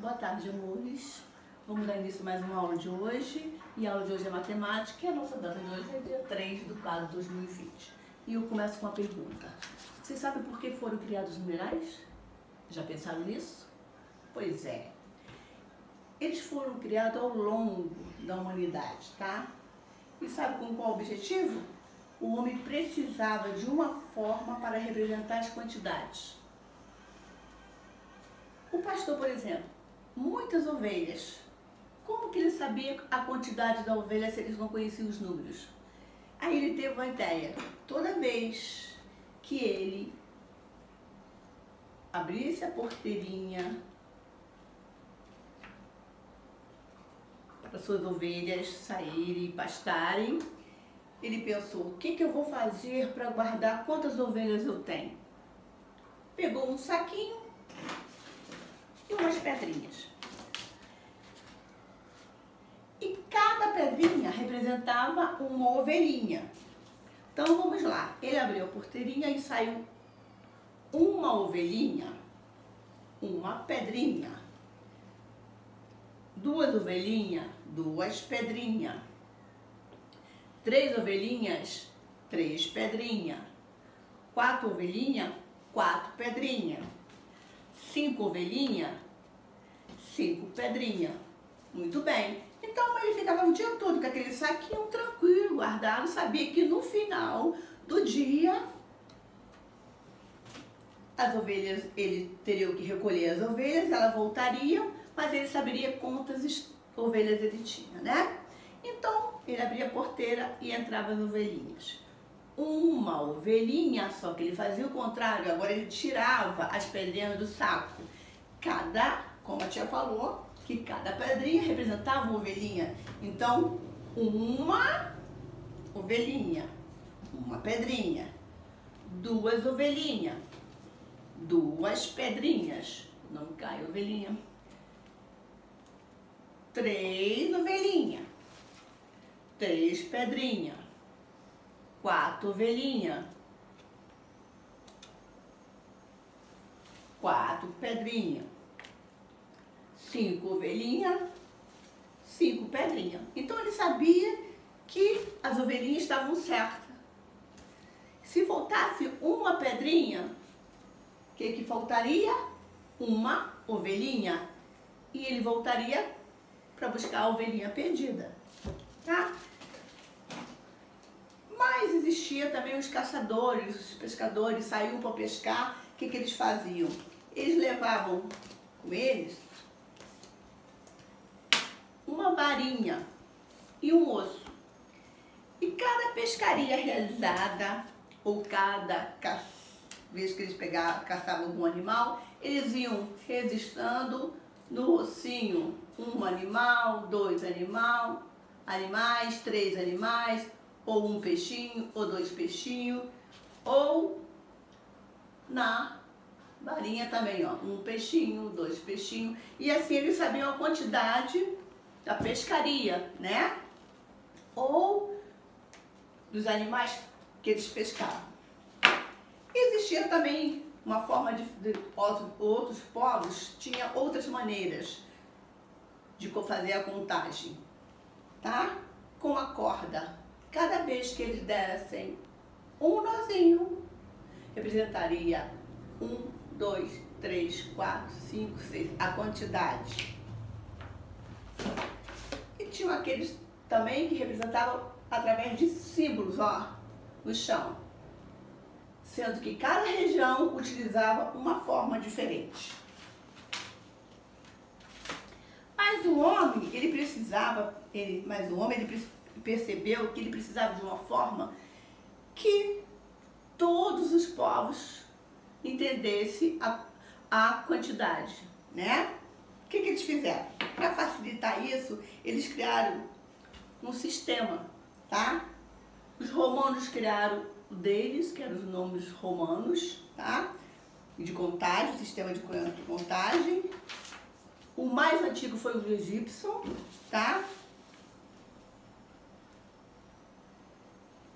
Boa tarde, amores. Vamos dar início a mais uma aula de hoje. E a aula de hoje é matemática e a nossa data de hoje é dia 3 de 4 de 2020. E eu começo com uma pergunta. Vocês sabem por que foram criados os numerais? Já pensaram nisso? Pois é. Eles foram criados ao longo da humanidade, tá? E sabe com qual objetivo? O homem precisava de uma forma para representar as quantidades. O pastor, por exemplo, muitas ovelhas. Como que ele sabia a quantidade da ovelha se eles não conheciam os números? Aí ele teve uma ideia. Toda vez que ele abrisse a porteirinha para suas ovelhas saírem e pastarem, ele pensou, o que, que eu vou fazer para guardar quantas ovelhas eu tenho? Pegou um saquinho e umas pedrinhas. E cada pedrinha representava uma ovelhinha. Então vamos lá, ele abriu a porteirinha e saiu uma ovelhinha, uma pedrinha, duas ovelhinhas, duas pedrinhas, três ovelhinhas, três pedrinhas, quatro ovelhinhas, quatro pedrinhas cinco ovelhinhas, cinco pedrinhas. Muito bem. Então ele ficava o dia todo com aquele saquinho tranquilo, guardado, sabia que no final do dia as ovelhas, ele teria que recolher as ovelhas, elas voltariam, mas ele saberia quantas ovelhas ele tinha, né? Então ele abria a porteira e entrava as ovelhinhas uma ovelhinha, só que ele fazia o contrário, agora ele tirava as pedrinhas do saco. Cada, como a tia falou, que cada pedrinha representava uma ovelhinha. Então, uma ovelhinha, uma pedrinha, duas ovelhinhas, duas pedrinhas, não cai ovelhinha, três ovelhinhas, três pedrinhas, quatro ovelhinhas, quatro pedrinhas, cinco ovelhinhas, cinco pedrinhas. Então ele sabia que as ovelhinhas estavam certas. Se faltasse uma pedrinha, o que, que faltaria? Uma ovelhinha. E ele voltaria para buscar a ovelhinha perdida. Tá? Mas existia também os caçadores, os pescadores, saíam para pescar, o que, que eles faziam? Eles levavam com eles uma varinha e um osso. E cada pescaria realizada, ou cada vez que eles pegavam, caçavam algum animal, eles iam registrando no ossinho um animal, dois animal, animais, três animais, ou um peixinho, ou dois peixinhos, ou na varinha também, ó, um peixinho, dois peixinhos, e assim eles sabiam a quantidade da pescaria, né? Ou dos animais que eles pescavam. Existia também uma forma de, de outros povos tinha outras maneiras de fazer a contagem, tá? Com a corda, Cada vez que eles dessem um nozinho, representaria um, dois, três, quatro, cinco, seis, a quantidade. E tinham aqueles também que representavam através de símbolos, ó, no chão. Sendo que cada região utilizava uma forma diferente. Mas o homem, ele precisava, ele, mas o homem, ele precisava percebeu que ele precisava de uma forma que todos os povos entendessem a, a quantidade, né? O que, que eles fizeram? Para facilitar isso, eles criaram um sistema, tá? Os romanos criaram o deles, que eram os nomes romanos, tá? De contagem, sistema de contagem. O mais antigo foi o egípcio, tá?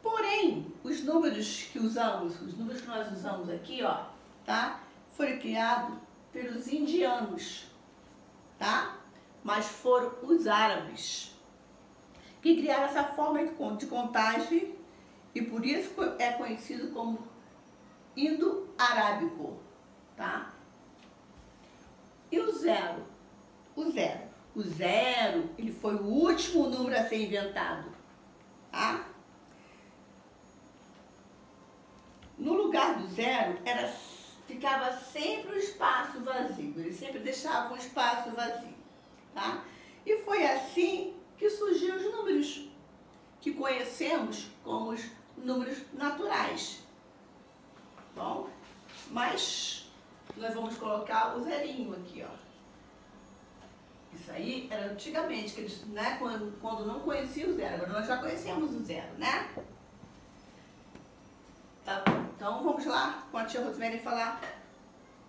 Porém, os números que usamos, os números que nós usamos aqui, ó, tá? Foi criado pelos indianos, tá? Mas foram os árabes que criaram essa forma de contagem e por isso é conhecido como indo-arábico, tá? E o zero? O zero. O zero, ele foi o último número a ser inventado, tá? No lugar do zero, era, ficava sempre um espaço vazio. Ele sempre deixava um espaço vazio, tá? E foi assim que surgiu os números que conhecemos como os números naturais. Bom, mas nós vamos colocar o zerinho aqui, ó. Isso aí era antigamente, que eles, né, quando, quando não conheciam o zero, agora nós já conhecemos o zero, né? Tá Então vamos lá com a tia Rosemary falar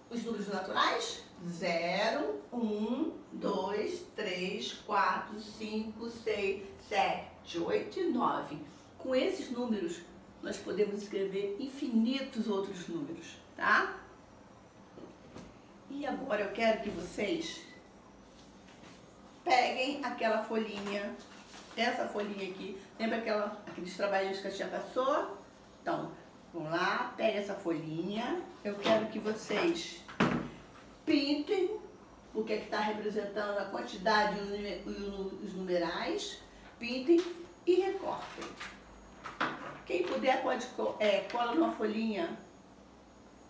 os números naturais? 0, 1, 2, 3, 4, 5, 6, 7, 8 e 9. Com esses números, nós podemos escrever infinitos outros números, tá? E agora eu quero que vocês peguem aquela folhinha, essa folhinha aqui, lembra aquela, aqueles trabalhinhos que a tia passou? Então, vamos lá, pega essa folhinha, eu quero que vocês pintem o que é está representando a quantidade e os numerais, pintem e recortem. Quem puder pode é, cola numa folhinha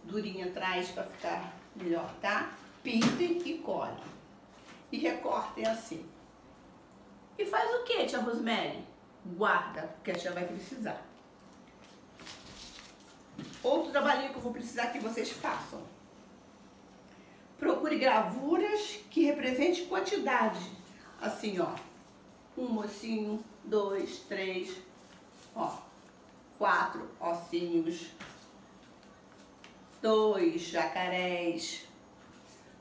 durinha atrás para ficar melhor, tá? Pintem e colhem. E recortem assim. E faz o que, tia Rosemary? Guarda, porque a tia vai precisar. Outro trabalhinho que eu vou precisar que vocês façam. Procure gravuras que representem quantidade. Assim, ó. Um mocinho, dois, três, ó quatro ossinhos, dois jacarés,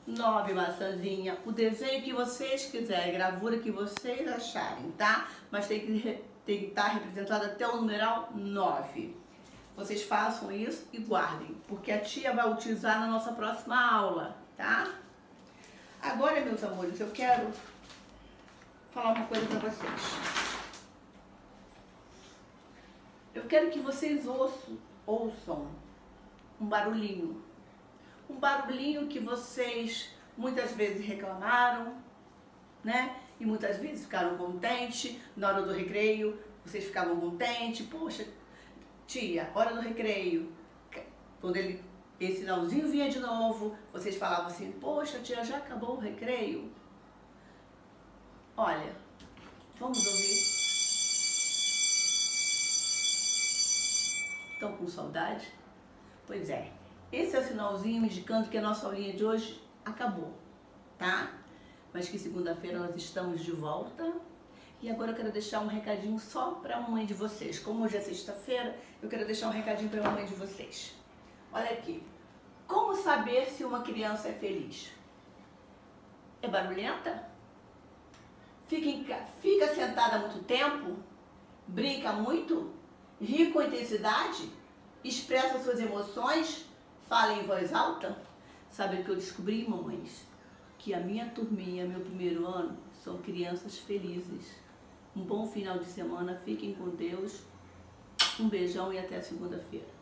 nove maçãzinha, o desenho que vocês quiserem, gravura que vocês acharem, tá? Mas tem que, estar representado até o numeral nove. Vocês façam isso e guardem, porque a tia vai utilizar na nossa próxima aula, tá? Agora, meus amores, eu quero falar uma coisa para vocês. Eu quero que vocês ouçam, ouçam um barulhinho. Um barulhinho que vocês muitas vezes reclamaram, né? E muitas vezes ficaram contentes na hora do recreio. Vocês ficavam contentes. Poxa, tia, hora do recreio. Quando ele, esse sinalzinho vinha de novo, vocês falavam assim, poxa, tia, já acabou o recreio? Olha, vamos ouvir. Estão com saudade? Pois é, esse é o sinalzinho indicando que a nossa aulinha de hoje acabou, tá? Mas que segunda-feira nós estamos de volta. E agora eu quero deixar um recadinho só para a mamãe de vocês. Como hoje é sexta-feira, eu quero deixar um recadinho para a mamãe de vocês. Olha aqui. Como saber se uma criança é feliz? É barulhenta? Fica, fica sentada muito tempo? Brinca muito? ri com intensidade, expressa suas emoções, fala em voz alta. Sabe o que eu descobri, mamães? Que a minha turminha, meu primeiro ano, são crianças felizes. Um bom final de semana, fiquem com Deus. Um beijão e até segunda-feira.